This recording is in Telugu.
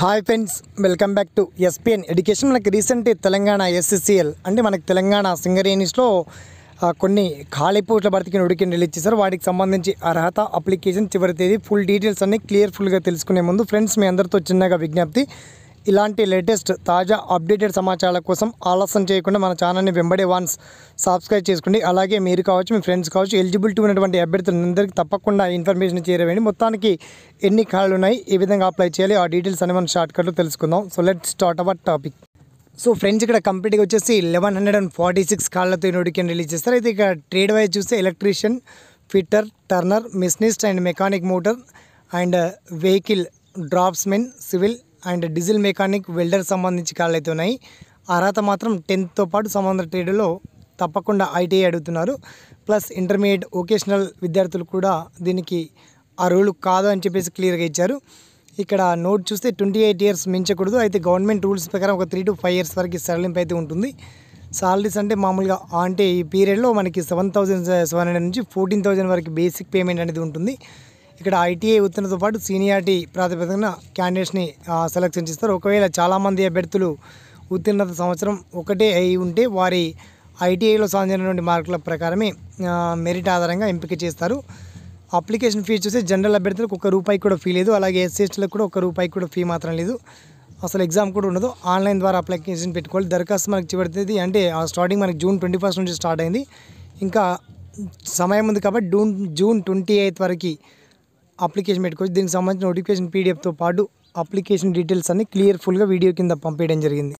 Hi friends welcome back to SPN education. మనకి రీసెంట్ తెలంగాణ ఎస్ఎస్సిఎల్ అంటే మనకి తెలంగాణ సింగరేణిస్లో కొన్ని ఖాళీ పోస్టుల భర్తీకి నోటికి రిలీజ్ చేశారు. వాటికి సంబంధించి అర్హత అప్లికేషన్ చివరి తేదీ ఫుల్ డీటెయిల్స్ అన్ని క్లియర్ఫుల్గా తెలుసుకునే ముందు ఫ్రెండ్స్ మీ అందరితో చిన్నగా విజ్ఞప్తి. ఇలాంటి లేటెస్ట్ తాజా అప్డేటెడ్ సమాచారాల కోసం ఆలస్యం చేయకుండా మన ఛానల్ని వెంబడే వన్స్ సబ్స్క్రైబ్ చేసుకోండి. అలాగే మీరు కావచ్చు మీ ఫ్రెండ్స్ కావచ్చు ఎలిజిబిలిటీ ఉన్నటువంటి అభ్యర్థులందరికీ తప్పకుండా ఇన్ఫర్మేషన్ చేరవేయండి. మొత్తానికి ఎన్ని ఖాళీలు ఉన్నాయి ఏ విధంగా అప్లై చేయాలి ఆ డీటెయిల్స్ అని మనం షార్ట్కట్లో తెలుసుకుందాం. So let start our topic so friends ఇక్కడ కంప్లీట్గా వచ్చేసి eleven hundred and forty six కాళ్ళతో నోటిఫికేషన్ రిలీజ్ చేస్తారు. అయితే ఇక్కడ ట్రేడ్ వైజ్ చూస్తే electrician fitter turner machinist and mechanic motor and vehicle draughtsmen civil and diesel mechanic welder సంబంధించి కాళ్ళు అయితే ఉన్నాయి. అర్హత మాత్రం టెన్త్తో పాటు సంబంధ ట్రేడ్లో తప్పకుండా ఐటీఐ అడుగుతున్నారు. ప్లస్ ఇంటర్మీడియట్ వొకేషనల్ విద్యార్థులు కూడా దీనికి అర్హులు కాదు అని చెప్పేసి క్లియర్గా ఇచ్చారు. ఇక్కడ నోట్ చూస్తే ట్వంటీ ఎయిట్ ఇయర్స్ మించకూడదు. అయితే గవర్నమెంట్ రూల్స్ ప్రకారం ఒక త్రీ టు ఫైవ్ ఇయర్స్ వరకు సరళింపు అయితే ఉంటుంది. సాలరీస్ అంటే మామూలుగా అంటే ఈ పీరియడ్లో మనకి సెవెన్ థౌసండ్ సెవెన్ హండ్రెడ్ నుంచి ఫోర్టీన్ థౌసండ్ వరకు బేసిక్ పేమెంట్ అనేది ఉంటుంది. ఇక్కడ ఐటీఐ ఉత్తీర్ణతో పాటు సీనియారిటీ ప్రాతిపదికన క్యాండిడేట్స్ని సెలెక్షన్ చేస్తారు ఒకవేళ చాలామంది అభ్యర్థులు ఉత్తీర్ణత సంవత్సరం ఒకటే అయి ఉంటే వారి ఐటీఐలో సాధించినటువంటి మార్కుల ప్రకారమే మెరిట్ ఆధారంగా ఎంపిక చేస్తారు. అప్లికేషన్ ఫీ చూస్తే జనరల్ అభ్యర్థులకు ఒక రూపాయి కూడా ఫీ లేదు. అలాగే ఎస్సీఎస్టీలకు కూడా ఒక రూపాయి కూడా ఫీ మాత్రం లేదు. అసలు ఎగ్జామ్ కూడా ఉండదు. ఆన్లైన్ ద్వారా అప్లికేషన్ పెట్టుకోవాలి. దరఖాస్తు మనకి చివరిది అంటే ఆ స్టార్టింగ్ మనకి జూన్ ట్వంటీ ఫస్ట్ నుంచి స్టార్ట్ అయింది. ఇంకా సమయం ఉంది కాబట్టి జూన్ జూన్ ట్వంటీ ఎయిత్ వరకు అప్లికేషన్ పెట్టుకోవచ్చు. దీనికి సంబంధించిన నోటిఫికేషన్ పీడిఎఫ్తో పాటు అప్లికేషన్ డీటెయిల్స్ అన్ని క్లియర్ఫుల్గా వీడియో కింద పంపించడం జరిగింది.